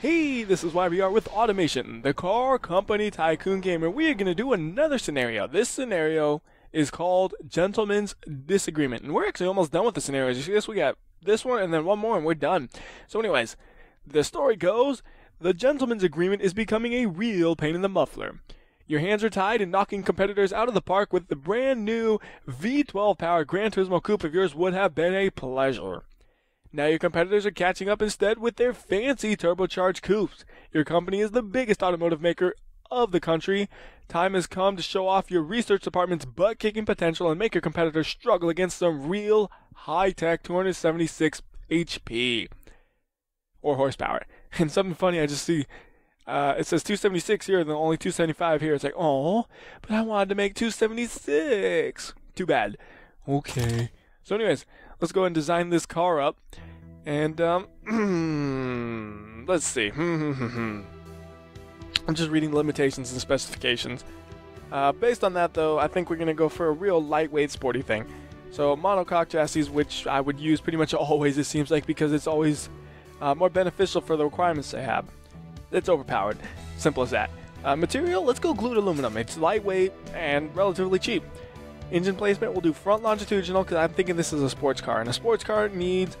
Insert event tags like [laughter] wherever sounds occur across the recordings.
Hey, this is YBR with Automation, the car company tycoon gamer. We are going to do another scenario. This scenario is called Gentleman's Disagreement. And we're actually almost done with the scenarios. You see this? We got this one and then one more and we're done. So anyways, the story goes, the Gentleman's Agreement is becoming a real pain in the muffler. Your hands are tied and knocking competitors out of the park with the brand new V12 powered Gran Turismo Coupe of yours would have been a pleasure. Now your competitors are catching up instead with their fancy turbocharged coupes. Your company is the biggest automotive maker of the country. Time has come to show off your research department's butt kicking potential and make your competitors struggle against some real high tech 276 HP or horsepower. [laughs] And something funny, I just see uh, it says 276 here, and then only 275 here. It's like, oh, but I wanted to make 276. Too bad. Okay. So, anyways, let's go and design this car up. And, um, [clears throat] let's see. [laughs] I'm just reading limitations and specifications. Uh, based on that, though, I think we're going to go for a real lightweight, sporty thing. So, monocoque chassis, which I would use pretty much [laughs] always, it seems like, because it's always uh, more beneficial for the requirements they have. It's overpowered. Simple as that. Uh, material, let's go glued aluminum. It's lightweight and relatively cheap. Engine placement, we'll do front longitudinal because I'm thinking this is a sports car, and a sports car needs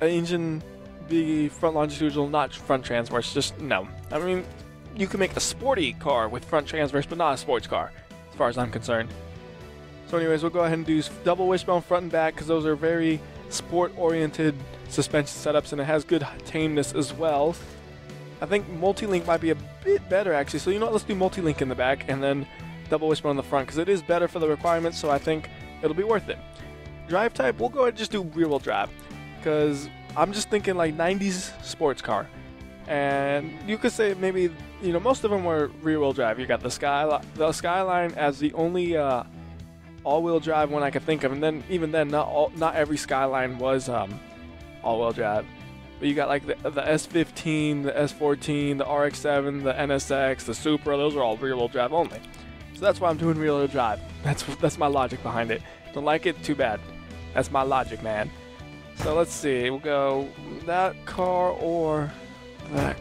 an engine be front longitudinal, not front transverse. Just no. I mean, you can make a sporty car with front transverse, but not a sports car, as far as I'm concerned. So, anyways, we'll go ahead and do double wishbone front and back because those are very sport-oriented suspension setups, and it has good tameness as well. I think multi-link might be a bit better actually. So you know what? Let's do multi-link in the back and then double wishbone on the front because it is better for the requirements. So I think it'll be worth it. Drive type, we'll go ahead and just do rear-wheel drive because I'm just thinking like 90s sports car. And you could say maybe you know most of them were rear-wheel drive. You got the sky the Skyline as the only uh, all-wheel drive one I could think of, and then even then, not all, not every Skyline was um, all-wheel drive. But you got like the, the S15, the S14, the RX-7, the NSX, the Supra. Those are all rear-wheel drive only. So that's why I'm doing rear-wheel drive. That's that's my logic behind it. Don't like it? Too bad. That's my logic, man. So let's see. We'll go that car or that.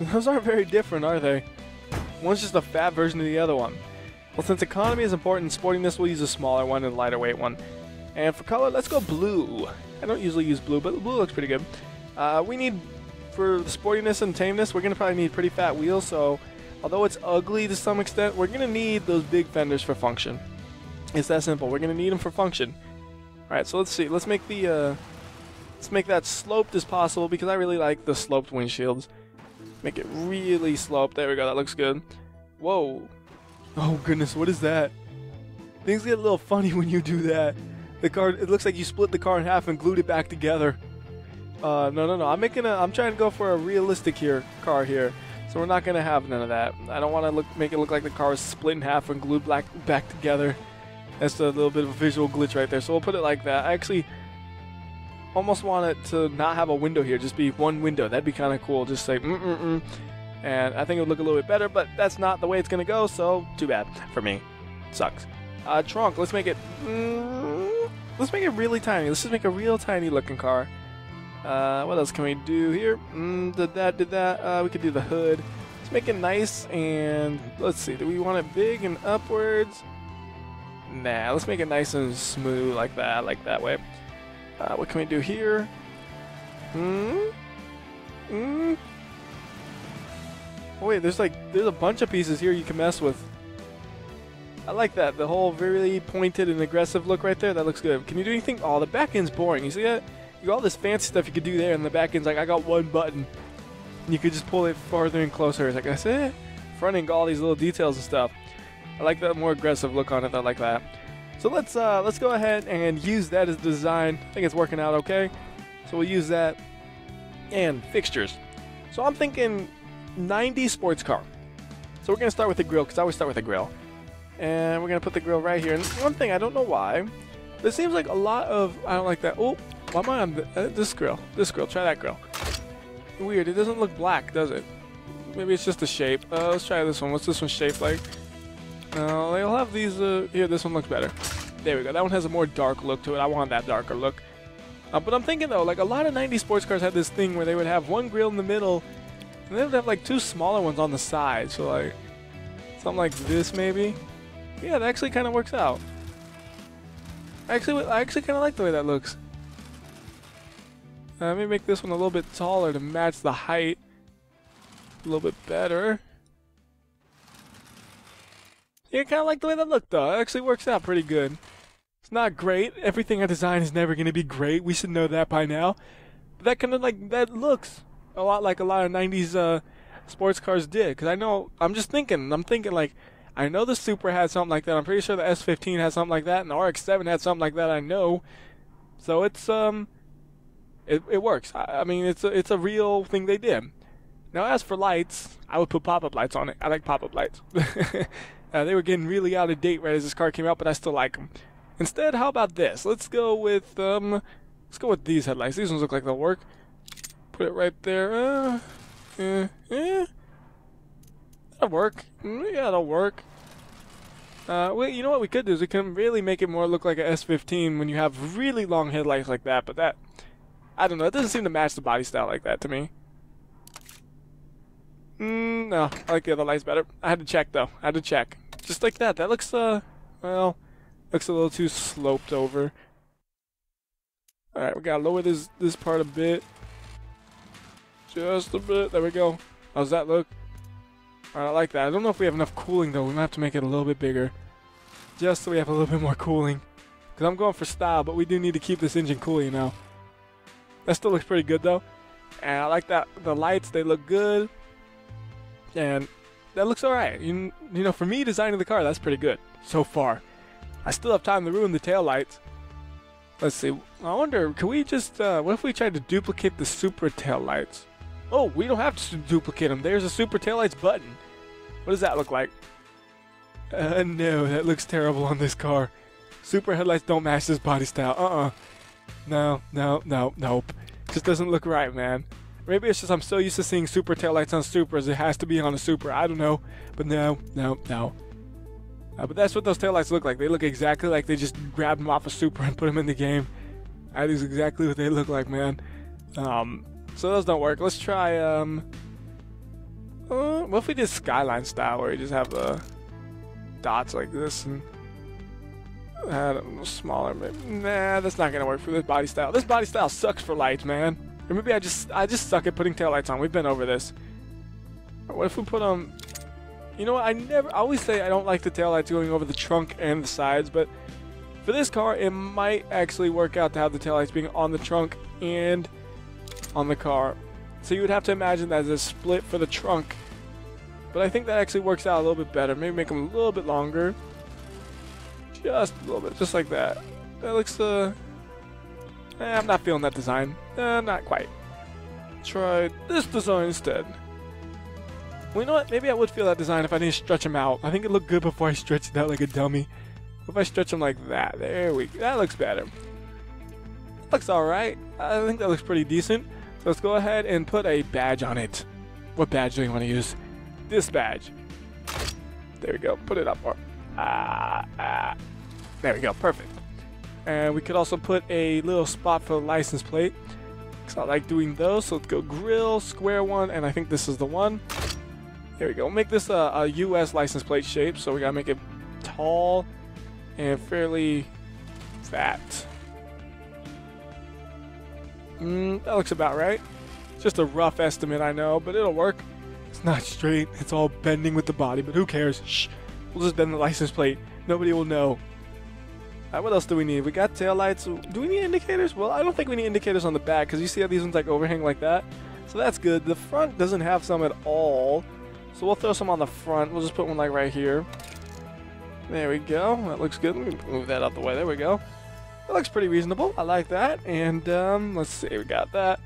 Those aren't very different, are they? One's just a fat version of the other one. Well, since economy is important, sportiness will use a smaller one and a lighter weight one. And for color, let's go blue. I don't usually use blue, but blue looks pretty good. Uh, we need, for sportiness and tameness, we're going to probably need pretty fat wheels, so although it's ugly to some extent, we're going to need those big fenders for function. It's that simple. We're going to need them for function. Alright, so let's see. Let's make the, uh, let's make that sloped as possible, because I really like the sloped windshields. Make it really sloped. There we go. That looks good. Whoa. Oh, goodness. What is that? Things get a little funny when you do that. The car, it looks like you split the car in half and glued it back together. Uh, no, no, no. I'm making a. I'm trying to go for a realistic here car here. So we're not gonna have none of that. I don't want to look make it look like the car is split in half and glued back back together. That's a little bit of a visual glitch right there. So we'll put it like that. I actually almost want it to not have a window here, just be one window. That'd be kind of cool. Just say mm mm mm, and I think it would look a little bit better. But that's not the way it's gonna go. So too bad for me. Sucks. Uh, trunk. Let's make it. Mm, let's make it really tiny. Let's just make a real tiny looking car. Uh, what else can we do here? Mm, did that, did that. Uh, we could do the hood. Let's make it nice and let's see. Do we want it big and upwards? Nah, let's make it nice and smooth like that, like that way. Uh, what can we do here? Hmm? Hmm? Oh, wait, there's like, there's a bunch of pieces here you can mess with. I like that. The whole really pointed and aggressive look right there. That looks good. Can you do anything? Oh, the back end's boring. You see that? You got all this fancy stuff you could do there, and the back end's like, I got one button. And you could just pull it farther and closer. It's like, I said, front end got all these little details and stuff. I like that more aggressive look on it. I like that. So let's uh, let's go ahead and use that as design. I think it's working out okay. So we'll use that and fixtures. So I'm thinking 90 sports car. So we're gonna start with the grill because I always start with the grill, and we're gonna put the grill right here. And one thing I don't know why, this seems like a lot of I don't like that. Oh, why am I on uh, this grill? This grill. Try that grill. Weird. It doesn't look black, does it? Maybe it's just the shape. Uh, let's try this one. What's this one shaped like? Uh, they'll have these. Uh, here, this one looks better. There we go. That one has a more dark look to it. I want that darker look. Uh, but I'm thinking though, like a lot of 90s sports cars had this thing where they would have one grill in the middle, And they would have like two smaller ones on the side, so like something like this maybe. Yeah, that actually kind of works out. Actually, I actually kind of like the way that looks. Uh, let me make this one a little bit taller to match the height a little bit better. Yeah, kind of like the way that looked though. It actually works out pretty good. It's not great. Everything I design is never going to be great. We should know that by now. But that kind of like, that looks a lot like a lot of 90s uh, sports cars did. Because I know, I'm just thinking, I'm thinking like, I know the Supra had something like that. I'm pretty sure the S15 had something like that. And the RX-7 had something like that, I know. So it's, um, it, it works. I, I mean, it's a, it's a real thing they did. Now, as for lights, I would put pop-up lights on it. I like pop-up lights. [laughs] Uh, they were getting really out of date right as this car came out, but I still like them. Instead, how about this? Let's go with um, let's go with these headlights. These ones look like they'll work. Put it right there. Uh, eh, eh. That'll work. Mm, yeah, that'll work. Uh, wait, you know what we could do is we can really make it more look like a S15 when you have really long headlights like that, but that, I don't know, it doesn't seem to match the body style like that to me. Mm, no, I like the other lights better. I had to check though. I had to check. Just like that. That looks, uh, well, looks a little too sloped over. Alright, we gotta lower this, this part a bit. Just a bit. There we go. How's that look? Alright, I like that. I don't know if we have enough cooling though. We might have to make it a little bit bigger. Just so we have a little bit more cooling. Because I'm going for style, but we do need to keep this engine cool, you know. That still looks pretty good though. And I like that. The lights, they look good. And that looks alright. You, you know, for me designing the car, that's pretty good so far. I still have time to ruin the tail lights. Let's see. I wonder, can we just, uh, what if we tried to duplicate the Supra tail lights? Oh, we don't have to duplicate them. There's a Supra tail lights button. What does that look like? Uh, no, that looks terrible on this car. Supra headlights don't match this body style. Uh-uh. No, no, no, nope. Just doesn't look right, man. Maybe it's just I'm so used to seeing Supra taillights on Supras. it has to be on a Supra. I don't know. But no, no, no. Uh, but that's what those taillights look like. They look exactly like they just grabbed them off a Supra and put them in the game. That is exactly what they look like, man. Um, so those don't work. Let's try, um... Uh, what if we did Skyline style, where you just have the dots like this and... Smaller, maybe. Nah, that's not gonna work for this body style. This body style sucks for lights, man. Or maybe I just I just suck at putting taillights on. We've been over this. What if we put um you know what, I never I always say I don't like the taillights going over the trunk and the sides, but for this car it might actually work out to have the taillights being on the trunk and on the car. So you would have to imagine that as a split for the trunk. But I think that actually works out a little bit better. Maybe make them a little bit longer. Just a little bit, just like that. That looks uh Eh, I'm not feeling that design. Eh, not quite. Try this design instead. Well, you know what? Maybe I would feel that design if I didn't stretch them out. I think it looked good before I stretched it out like a dummy. If I stretch them like that, there we go. That looks better. Looks alright. I think that looks pretty decent. So let's go ahead and put a badge on it. What badge do you want to use? This badge. There we go. Put it up. Ah, ah. There we go. Perfect. And we could also put a little spot for the license plate. Because I like doing those. So let's go grill, square one, and I think this is the one. There we go. Make this a, a US license plate shape. So we gotta make it tall and fairly fat. Mm, that looks about right. Just a rough estimate, I know, but it'll work. It's not straight. It's all bending with the body, but who cares? Shh. We'll just bend the license plate. Nobody will know. What else do we need? We got tail lights. Do we need indicators? Well, I don't think we need indicators on the back because you see how these ones like overhang like that. So that's good. The front doesn't have some at all. So we'll throw some on the front. We'll just put one like right here. There we go. That looks good. Let move that out the way. There we go. That looks pretty reasonable. I like that. And um, let's see. We got that.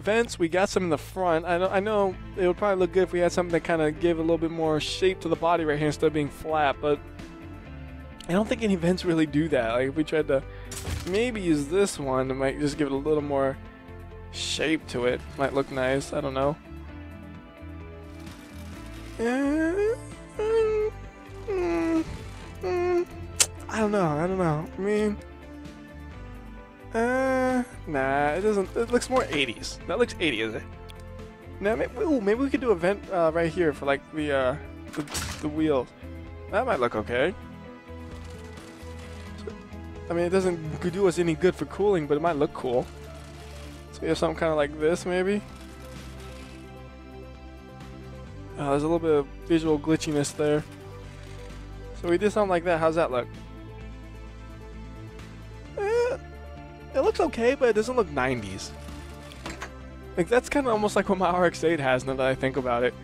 Vents, we got some in the front. I know, I know it would probably look good if we had something that kind of gave a little bit more shape to the body right here instead of being flat, but I don't think any [laughs] vents really do that. Like if we tried to maybe use this one, it might just give it a little more shape to it. Might look nice. I don't know. I don't know. I don't know. I mean, uh, nah. It doesn't. It looks more 80s. That looks 80s. Now, maybe, ooh, maybe we could do a vent uh, right here for like the, uh, the the wheels. That might look okay. I mean, it doesn't do us any good for cooling, but it might look cool. So we have something kind of like this, maybe. Uh, there's a little bit of visual glitchiness there. So we did something like that. How's that look? Eh, it looks okay, but it doesn't look 90s. Like that's kind of almost like what my RX-8 has now that I think about it.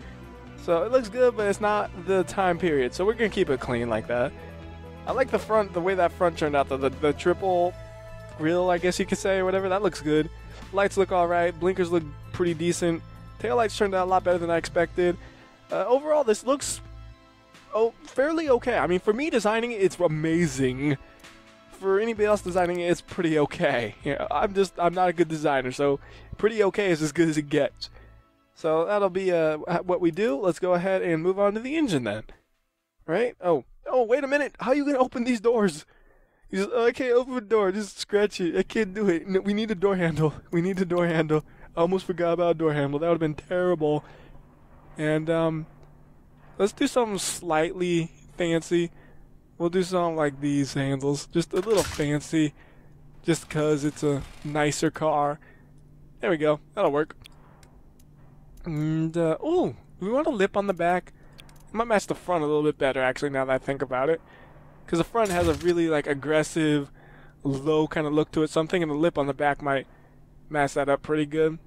So it looks good, but it's not the time period. So we're gonna keep it clean like that. I like the front, the way that front turned out, the, the, the triple grill, I guess you could say, or whatever. That looks good. Lights look alright. Blinkers look pretty decent. Taillights turned out a lot better than I expected. Uh, overall, this looks oh fairly okay. I mean, for me designing it, it's amazing. For anybody else designing it, it's pretty okay. I'm just I'm not a good designer, so pretty okay is as good as it gets. So that'll be uh, what we do. Let's go ahead and move on to the engine then. Right? Oh, oh, wait a minute. How are you gonna open these doors? He's oh, I can't open the door. Just scratch it. I can't do it. No, we need a door handle. [laughs] We need a door handle. I almost forgot about a door handle. That would have been terrible. And um, let's do something slightly fancy. We'll do something like these handles, just a little fancy, just cause it's a nicer car. There we go. That'll work. And uh, oh, we want a lip on the back. I might match the front a little bit better, actually, now that I think about it. Because the front has a really like aggressive, low kind of look to it. Something in the lip on the back might match that up pretty good.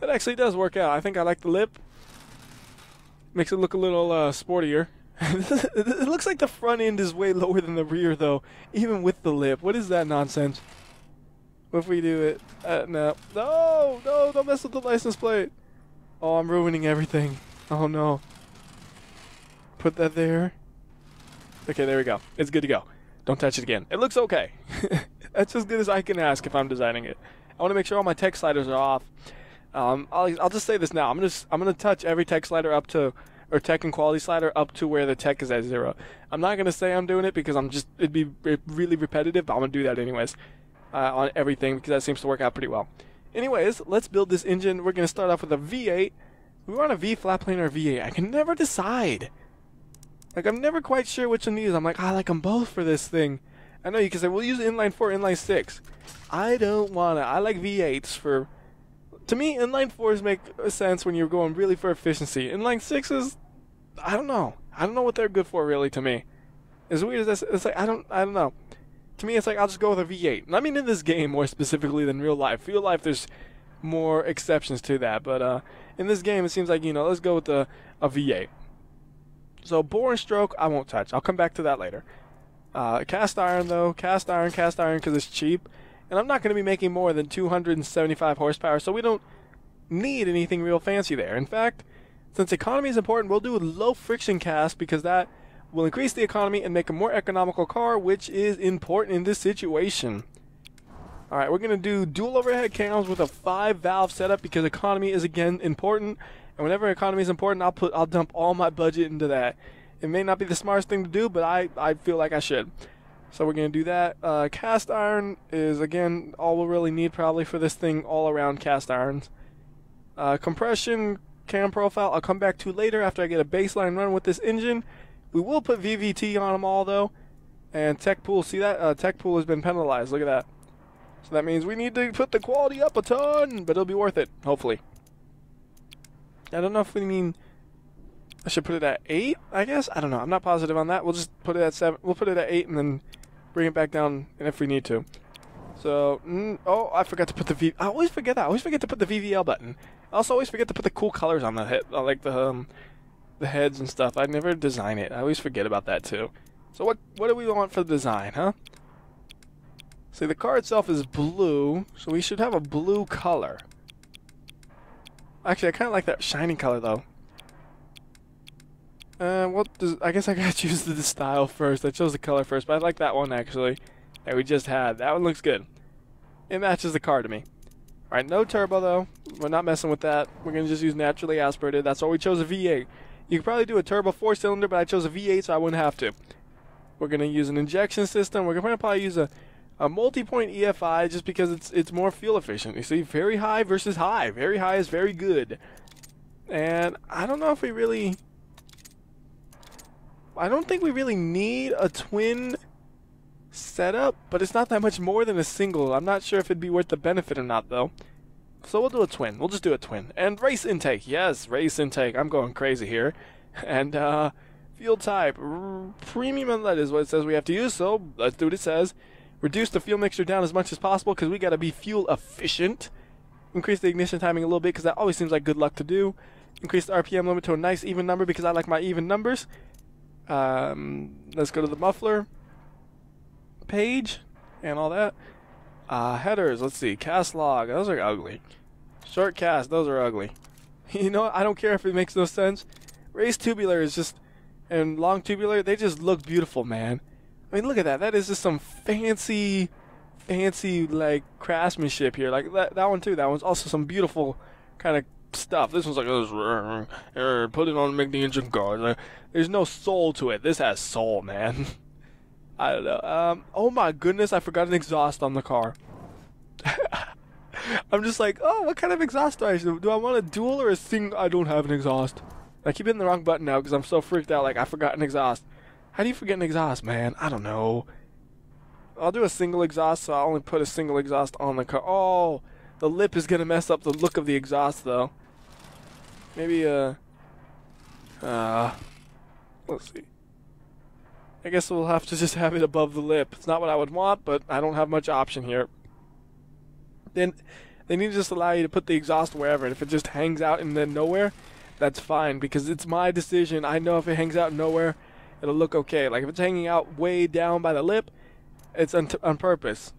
That actually does work out. I think I like the lip. Makes it look a little uh, sportier. [laughs] it looks like the front end is way lower than the rear, though, even with the lip. What is that nonsense? What if we do it? Uh, no. No! No! Don't mess with the license plate! Oh, I'm ruining everything. Oh, no. Put that there. Okay, there we go. It's good to go. Don't touch it again. It looks okay. [laughs] That's as good as I can ask if I'm designing it. I want to make sure all my text sliders are off. Um, I'll, I'll just say this now. I'm gonna I'm gonna touch every tech slider up to or tech and quality slider up to where the tech is at zero. I'm not gonna say I'm doing it because I'm just it'd be really repetitive. But I'm gonna do that anyways uh, on everything because that seems to work out pretty well. Anyways, let's build this engine. We're gonna start off with a V8. We want a V flat plane or a V8. I can never decide. Like I'm never quite sure which one to use. I'm like I like them both for this thing. I know you can say we'll use inline four, inline six. I don't wanna. I like V8s for to me, inline fours make sense when you're going really for efficiency. Inline sixes, I don't know. I don't know what they're good for really. To me, as weird as this, it's like I don't, I don't know. To me, it's like I'll just go with a V8. I mean, in this game more specifically than real life. Real life, there's more exceptions to that, but uh, in this game, it seems like you know, let's go with a a V8. So bore and stroke, I won't touch. I'll come back to that later. Uh, cast iron though, cast iron, cast iron because it's cheap and I'm not going to be making more than 275 horsepower, so we don't need anything real fancy there. In fact, since economy is important, we'll do a low friction cast because that will increase the economy and make a more economical car, which is important in this situation. Alright, we're going to do dual overhead cams with a 5 valve setup because economy is again important. And whenever economy is important, I'll put I'll dump all my budget into that. It may not be the smartest thing to do, but I, I feel like I should. So we're to do that. Uh, cast iron is, again, all we'll really need probably for this thing all around cast irons. Uh, compression, cam profile, I'll come back to later after I get a baseline run with this engine. We will put VVT on them all, though. And tech pool, see that? Uh, tech pool has been penalized. Look at that. So that means we need to put the quality up a ton, but it'll be worth it, hopefully. I don't know if we mean I should put it at 8, I guess? I don't know. I'm not positive on that. We'll just put it at 7. We'll put it at 8 and then bring it back down if we need to. So, oh, I forgot to put the V. I always forget that. I always forget to put the VVL button. I also always forget to put the cool colors on the head, uh, like the um, the heads and stuff. I never design it. I always forget about that too. So what what do we want for the design, huh? See, the car itself is blue, so we should have a blue color. Actually, I kind of like that shiny color though. Uh, what does, I guess I gotta [laughs] choose the style first. I chose the color first, but I like that one actually that we just had. That one looks good. It matches the car to me. Alright, no turbo though. We're not messing with that. We're gonna just use naturally aspirated. That's why we chose a V8. You could probably do a turbo four cylinder, but I chose a V8 so I wouldn't have to. We're gonna use an injection system. We're gonna probably use a a multi-point EFI just because it's it's more fuel efficient. You see, very high versus high. Very high is very good. And I don't know if we really... I don't think we really need a twin setup, but it's not that much more than a single. I'm not sure if it'd be worth the benefit or not, though. So we'll do a twin. We'll just do a twin. And race intake. Yes, race intake. I'm going crazy here. [laughs] And, uh, fuel type. premium inlet is what it says we have to use, so let's do what it says. Reduce the fuel mixture down as much as possible because we got to be fuel efficient. Increase the ignition timing a little bit because that always seems like good luck to do. Increase the RPM limit to a nice even number because I like my even numbers. Um, let's go to the muffler page and all that. Uh, headers, let's see. Cast log, those are ugly. Short cast, those are ugly. [laughs] You know, I don't care if it makes no sense. Race tubular is just, and long tubular, they just look beautiful, man. I mean, look at that. That is just some fancy, fancy like craftsmanship here. Like that, that one too. That one's also some beautiful kind of stuff. This one's like, oh, put it on make the engine go. Like, there's no soul to it. This has soul, man. [laughs] I don't know. Um, oh my goodness, I forgot an exhaust on the car. [laughs] I'm just like, oh, what kind of exhaust do I do? Do I want a dual or a single? I don't have an exhaust. I keep hitting the wrong button now because I'm so freaked out. Like I forgot an exhaust. How do you forget an exhaust, man? I don't know. I'll do a single exhaust, so I'll only put a single exhaust on the car. Oh, the lip is gonna mess up the look of the exhaust, though. Maybe uh, uh, let's see. I guess we'll have to [laughs] just have it above the lip. It's not what I would want, but I don't have much option here. Then they need to just allow you to put the exhaust wherever. And if it just hangs out in the nowhere, that's fine because it's my decision. I know if it hangs out nowhere, it'll look okay. Like if it's hanging out way down by the lip, it's on, on purpose.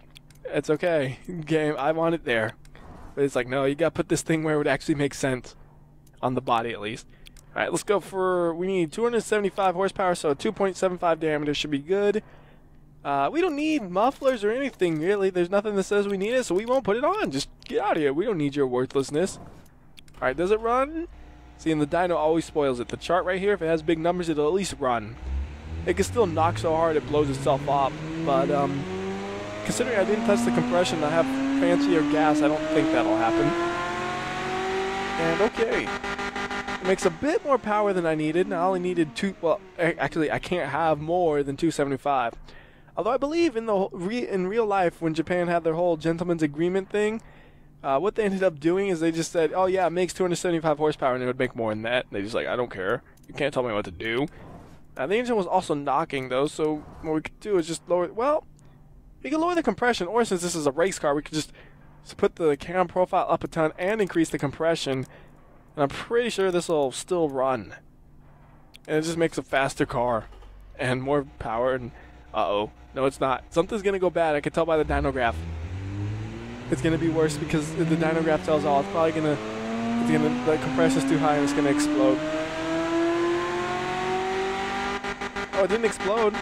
It's okay. [laughs] Game, I want it there. But it's like, no, you gotta put this thing where it would actually make sense. On the body, at least. Alright, let's go for, we need 275 horsepower, so 2.75 diameter should be good. Uh, we don't need mufflers or anything, really. There's nothing that says we need it, so we won't put it on. Just get out of here. We don't need your worthlessness. Alright, does it run? See, and the dyno always spoils it. The chart right here, if it has big numbers, it'll at least run. It can still knock so hard it blows itself up, but um, considering I didn't touch the compression, I have fancier gas, I don't think that'll happen. And okay. It makes a bit more power than I needed. I only needed two. Well, actually, I can't have more than 275. Although I believe in the in real life, when Japan had their whole gentleman's agreement thing, uh, what they ended up doing is they just said, "Oh yeah, it makes 275 horsepower, and it would make more than that." And they just like, "I don't care. You can't tell me what to do." Uh, the engine was also knocking though, so what we could do is just lower. Well, we can lower the compression, or since this is a race car, we could just, put the cam profile up a ton and increase the compression and I'm pretty sure this will still run. And it just makes a faster car. And more power and... Uh-oh. No, it's not. Something's gonna go bad. I can tell by the dynograph. It's gonna be worse because the dynograph tells all. It's probably gonna... It's gonna... The compressor's too high and it's gonna explode. Oh, it didn't explode.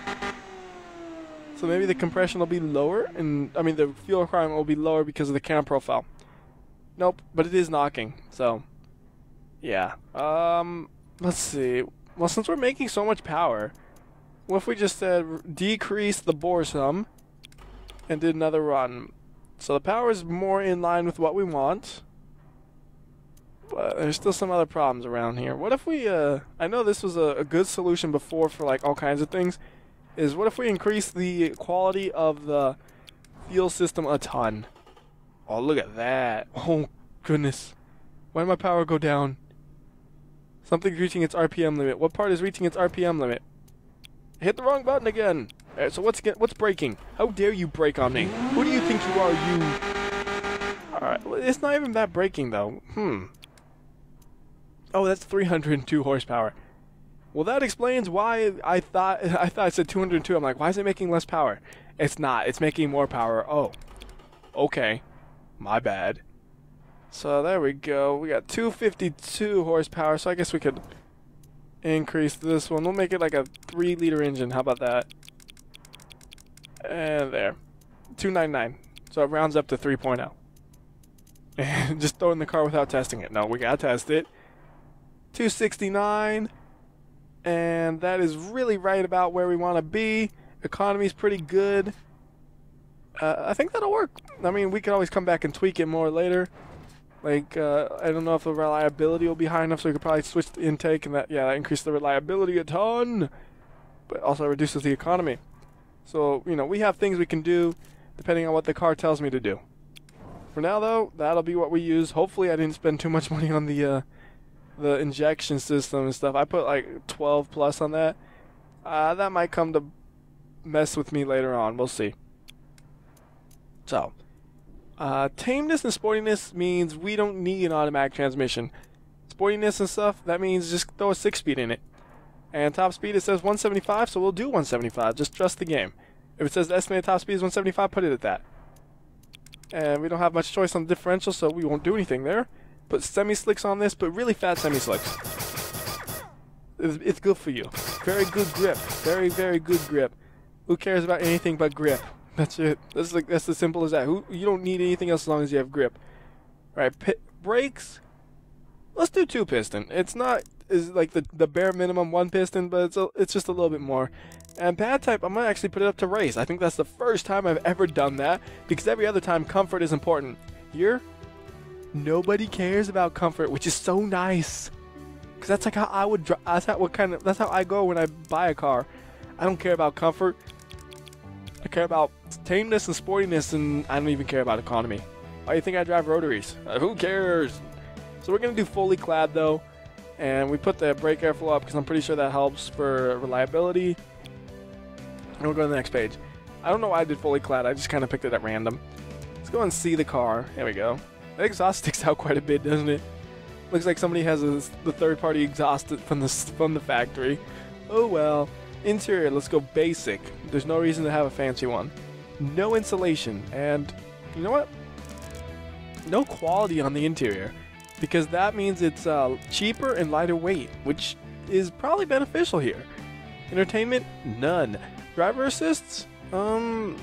So maybe the compression will be lower, and I mean the fuel requirement will be lower because of the cam profile. Nope, but it is knocking, so yeah. Um, let's see. Well, since we're making so much power, what if we just said decrease the bore sum and did another run? So the power is more in line with what we want. But there's still some other problems around here. What if we, uh, I know this was a, a good solution before for like all kinds of things, is what if we increase the quality of the fuel system a ton? Oh, look at that. [laughs] Oh, goodness. Why did my power go down? Something's reaching its RPM limit. What part is reaching its RPM limit? Hit the wrong button again. Alright, so what's what's breaking? How dare you break on me? Who do you think you are, you? Alright, well, it's not even that breaking though. Hmm. Oh, that's 302 horsepower. Well, that explains why I thought [laughs] I thought I said 202. I'm like, why is it making less power? It's not. It's making more power. Oh. Okay. My bad. So there we go. We got 252 horsepower, so I guess we could increase this one. We'll make it like a 3 liter engine. How about that? And there. 299. So it rounds up to 3.0. And [laughs] just throw in the car without testing it. No, we gotta test it. 269. And that is really right about where we want to be. Economy's pretty good. Uh, I think that'll work. I mean, we can always come back and tweak it more later. Like, uh, I don't know if the reliability will be high enough, so we could probably switch the intake, and that, yeah, that increases the reliability a ton, but also reduces the economy. So, you know, we have things we can do depending on what the car tells me to do. For now, though, that'll be what we use. Hopefully, I didn't spend too much [laughs] money on the, uh, the injection system and stuff. I put like 12 plus on that. Uh, that might come to mess with me later on. We'll see. So, uh, tameness and sportiness means we don't need an automatic transmission. Sportiness and stuff, that means just throw a 6 speed in it. And top speed, it says 175, so we'll do 175. Just trust the game. If it says estimated top speed is 175, put it at that. And we don't have much choice on the differential, so we won't do anything there. Put semi-slicks on this, but really fat semi-slicks. It's, it's good for you. Very good grip. Very, very good grip. Who cares about anything but grip? [laughs] That's it. That's like that's as simple as that. Who you don't need anything else as long as you have grip. All right, brakes. Let's do two piston. It's not is like the the bare minimum one piston, but it's a, it's just a little bit more. And pad type, I'm gonna actually put it up to race. I think that's the first time I've ever done that because every other time comfort is important. Here, nobody cares about comfort, which is so nice. Cause that's like how I would. Drive. That's how what kind of. That's how I go when I buy a car. I don't care about comfort. I care about tameness and sportiness, and I don't even care about economy. Why do you think I drive rotaries? Uh, who cares? So we're gonna do fully clad though, and we put the brake airflow up because I'm pretty sure that helps for reliability. And we'll go to the next page. I don't know why I did fully clad. I just kind of picked it at random. Let's go and see the car. There we go. The exhaust [laughs] sticks out quite a bit, doesn't it? Looks like somebody has a, the third-party exhaust [laughs] from the from the factory. Oh well. Interior, let's go basic. There's no reason to have a fancy one. No insulation, and you know what? No quality on the interior, because that means it's uh, cheaper and lighter weight, which is probably beneficial here. Entertainment, none. Driver assists, um,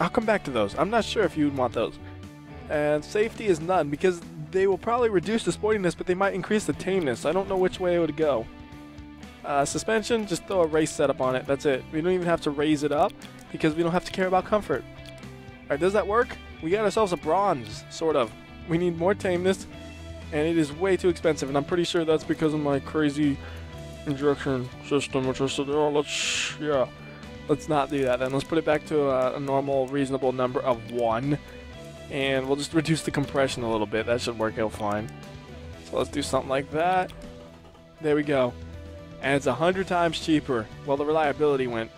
I'll come back to those. I'm not sure if you'd want those. And safety is none, because they will probably reduce the sportiness, but they might increase the tameness. I don't know which way it would go. Uh, suspension, just throw a race setup on it. That's it. We don't even have to raise it up because we don't have to care about comfort. Alright, does that work? We got ourselves a bronze, sort of. We need more tameness, and it is way too expensive, and I'm pretty sure that's because of my crazy injection system, which I said, oh, let's, yeah, let's not do that then. Let's put it back to a, a normal, reasonable number of one, and we'll just reduce the compression a little bit. That should work out fine. So let's do something like that. There we go and it's a hundred times cheaper. Well, the reliability went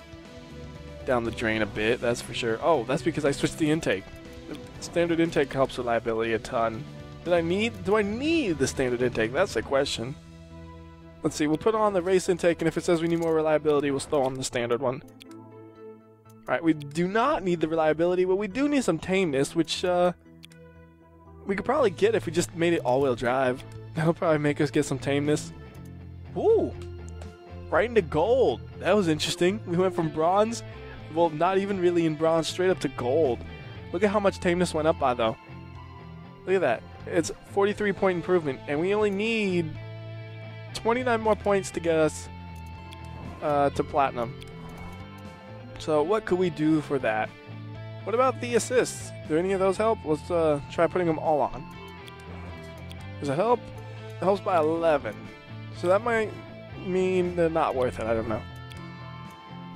down the drain a bit, that's for sure. Oh, that's because I switched the intake. The standard intake helps reliability a ton. Did I need? Do I need the standard intake? That's the question. Let's see. We'll put on the race intake, and if it says we need more reliability, we'll throw on the standard one. All right, we do not need the reliability, but we do need some tameness, which uh, we could probably get if we just made it all-wheel drive. That'll probably make us get some tameness. Ooh, right into gold. That was interesting. We went from bronze, well, not even really in bronze, straight up to gold. Look at how much tameness went up by, though. Look at that. It's 43 point improvement, and we only need 29 more points to get us uh, to platinum. So what could we do for that? What about the assists? Do any of those help? Let's uh, try putting them all on. Does it help? It helps by 11. So that might mean they're not worth it. I don't know.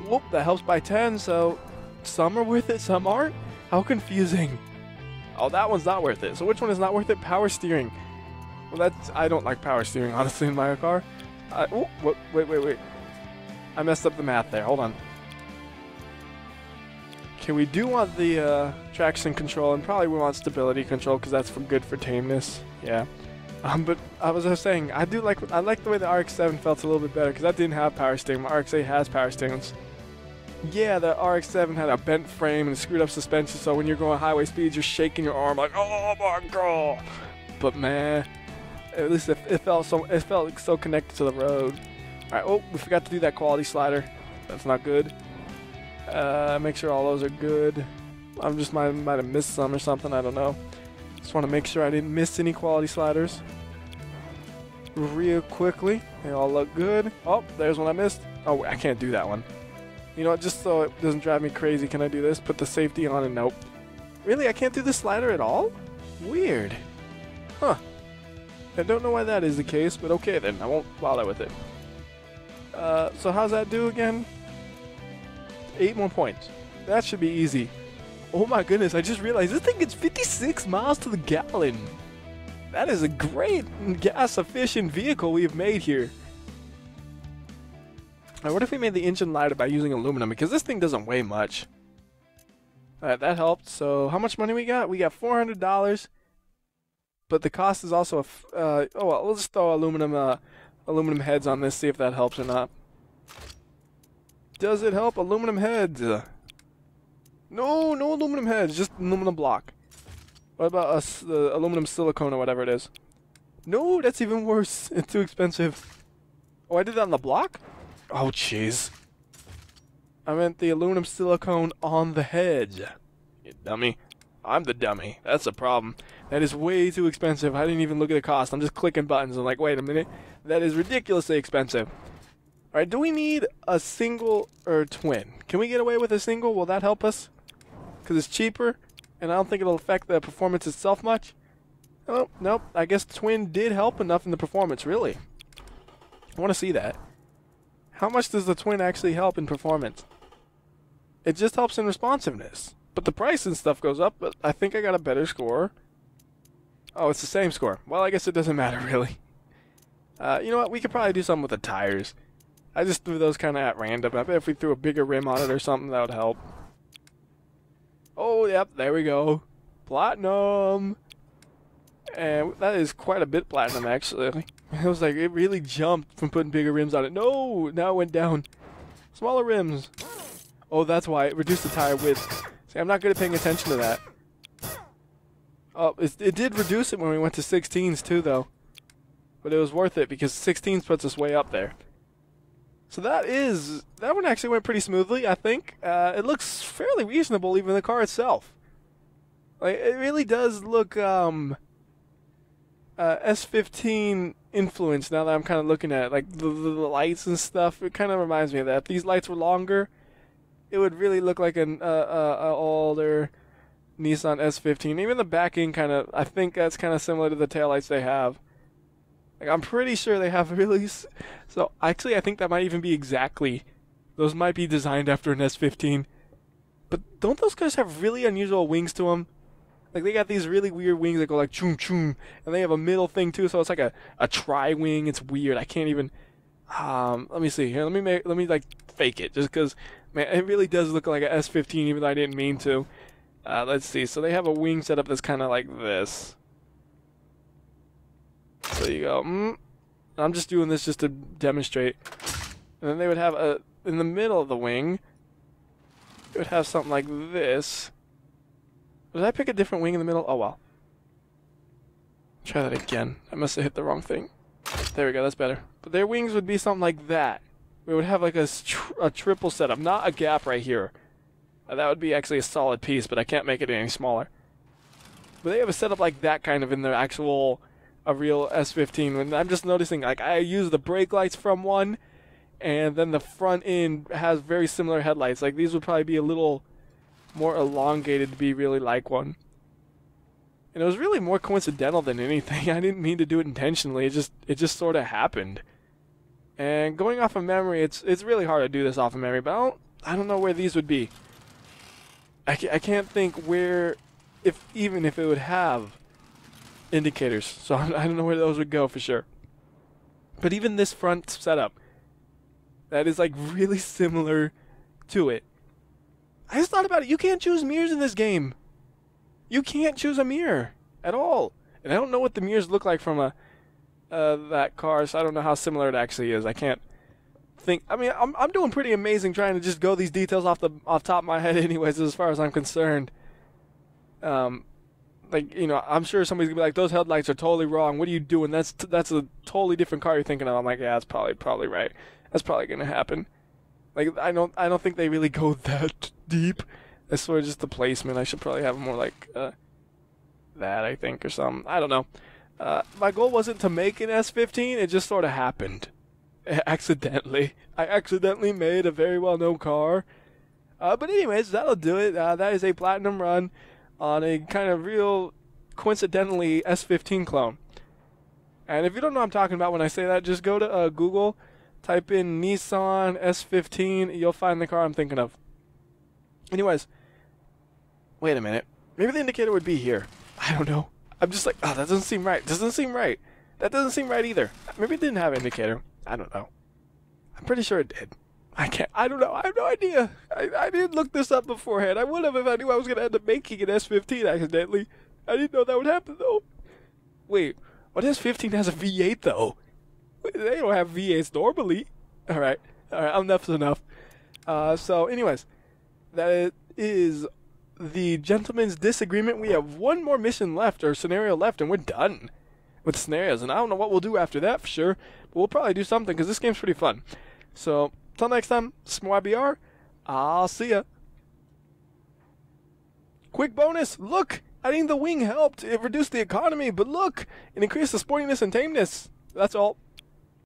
Whoop, that helps by 10, so some are worth it, some aren't? How confusing. Oh, that one's not worth it. So which one is not worth it? Power steering. Well, that's... I don't like power steering, [laughs] honestly, in my car. Uh, oh, wait, wait, wait. I messed up the math there. Hold on. Okay, we do want the uh, traction control, and probably we want stability control, because that's for good for tameness. Yeah. Um, but I was just saying, I do like I like the way the RX-7 felt a little bit better because that didn't have power steering. My RX-8 has power steerings. Yeah, the RX-7 had a bent frame and screwed up suspension, so when you're going highway speeds, you're shaking your arm like, oh my god. But man, at least it, it felt so it felt so connected to the road. All right, oh, we forgot to do that quality slider. That's not good. Uh, make sure all those are good. I'm just might might have missed some or something. I don't know. Just want to make sure I didn't miss any quality sliders. Real quickly. They all look good. Oh, there's one I missed. Oh, I can't do that one. You know just so it doesn't drive me crazy, can I do this? Put the safety on and nope. Really, I can't do the slider at all? Weird. Huh. I don't know why that is the case, but okay then, I won't bother with it. Uh, so how's that do again? Eight more points. That should be easy. Oh my goodness, I just realized this thing gets 56 miles to the gallon. That is a great gas efficient vehicle we've made here. Now, what if we made the engine lighter by using aluminum? Because this thing doesn't weigh much. Alright, that helped. So, how much money we got? We got $400. But the cost is also a. Uh, oh, well, we'll just throw aluminum, uh, aluminum heads on this, see if that helps or not. Does it help? Aluminum heads. No, no aluminum heads, just aluminum block. What about us, the aluminum silicon or whatever it is? No, that's even worse. [laughs] It's too expensive. Oh, I did that on the block? Oh, jeez. I meant the aluminum silicon on the head. You dummy. I'm the dummy. That's the problem. That is way too expensive. I didn't even look at the cost. I'm just clicking buttons. I'm like, wait a minute. That is ridiculously expensive. Alright, do we need a single or twin? Can we get away with a single? Will that help us? Because it's cheaper, and I don't think it'll affect the performance itself much. Oh, nope. I guess twin did help enough in the performance, really. I want to see that. How much does the twin actually help in performance? It just helps in responsiveness. But the price and stuff goes up, but I think I got a better score. Oh, it's the same score. Well, I guess it doesn't matter, [laughs] really. Uh, you know what? We could probably do something with the tires. I just threw those kind of at random. I bet if we threw a bigger rim on it or something, that would help. Oh, yep, there we go. Platinum! And that is quite a bit platinum, actually. It was like, it really jumped from putting bigger rims on it. No! Now it went down. Smaller rims. Oh, that's why. It reduced the tire width. See, I'm not good at paying attention to that. Oh, it, it did reduce it when we went to 16s, too, though. But it was worth it, because 16s puts us way up there. So that is that one actually went pretty smoothly. I think uh, it looks fairly reasonable, even the car itself. Like it really does look um, uh, S15 influence. Now that I'm kind of looking at it. like the, the, lights and stuff, it kind of reminds me of that. If these lights were longer, it would really look like an uh, uh, older Nissan S15. Even the backing kind of, I think that's kind of similar to the taillights they have. Like I'm pretty sure they have [laughs] really. So actually, I think that might even be exactly. Those might be designed after an S15. But don't those guys have really unusual wings to them? Like they got these really weird wings that go like choom choom, and they have a middle thing too. So it's like a a tri wing. It's weird. I can't even. Um, let me see here. Let me make. Let me like fake it, just because man, it really does look like a S15, even though I didn't mean to. Uh, let's see. So they have a wing setup that's kind of like this. So you go, mm. I'm just doing this just to demonstrate. And then they would have a, in the middle of the wing, it would have something like this. Did I pick a different wing in the middle? Oh well. Try that again. I must have hit the wrong thing. There we go, that's better. But their wings would be something like that. We would have like a, a triple setup, not a gap right here. Uh, that would be actually a solid piece, but I can't make it any smaller. But they have a setup like that kind of in their actual a real S15. And I'm just noticing, like, I use the brake lights from one, and then the front end has very similar headlights. Like, these would probably be a little more elongated to be really like one. And it was really more coincidental than anything. [laughs] I didn't mean to do it intentionally. It just it just sort of happened. And going off of memory, it's it's really hard to do this off of memory. But I don't I don't know where these would be. I, I can't think where, if even if it would have indicators. So [laughs] I don't know where those would go for sure. But even this front setup, that is like really similar to it. I just thought about it. You can't choose mirrors in this game. You can't choose a mirror at all. And I don't know what the mirrors look like from a uh, that car, so I don't know how similar it actually is. I can't think. I mean, I'm I'm doing pretty amazing trying to just go these details off the off top of my head, [laughs] anyways, as far as I'm concerned. Um, like you know, I'm sure somebody's gonna be like, those headlights are totally wrong. What are you doing? That's t- that's a totally different car you're thinking of. I'm like, yeah, that's probably probably right. That's probably gonna happen. Like I don't I don't think they really go [laughs] that deep. That's sort of just the placement. I should probably have more like uh, that I think or something. I don't know. Uh, my goal wasn't to make an S15. It just sort of happened. [laughs] accidentally. I accidentally made a very well known car. Uh, but, anyways, that'll do it. Uh, that is a platinum run on a kind of real, coincidentally, S15 clone. And if you don't know what I'm talking about when I say that, just go to uh, Google, type in Nissan S15, you'll find the car I'm thinking of. Anyways, wait a minute. Maybe the indicator would be here. I don't know. I'm just like, oh, that doesn't seem right. Doesn't seem right. That doesn't seem right either. Maybe it didn't have an indicator. I don't know. I'm pretty sure it did. I can't. I don't know. I have no idea. I, I didn't look this up beforehand. I would have if I knew I was going to end up making an S15 accidentally. I didn't know that would happen though. Wait, what S15 has a V8 though? They don't have V8s normally. All right. All right. Enough's enough. Uh, so, anyways, that is the gentleman's disagreement. We have one more mission left or scenario left, and we're done with scenarios. And I don't know what we'll do after that for sure, but we'll probably do something because this game's pretty fun. So, till next time, SMYBR, I'll see ya. Quick bonus! Look! Adding the wing helped. It reduced the economy, but look! It increased the sportiness and tameness. That's all.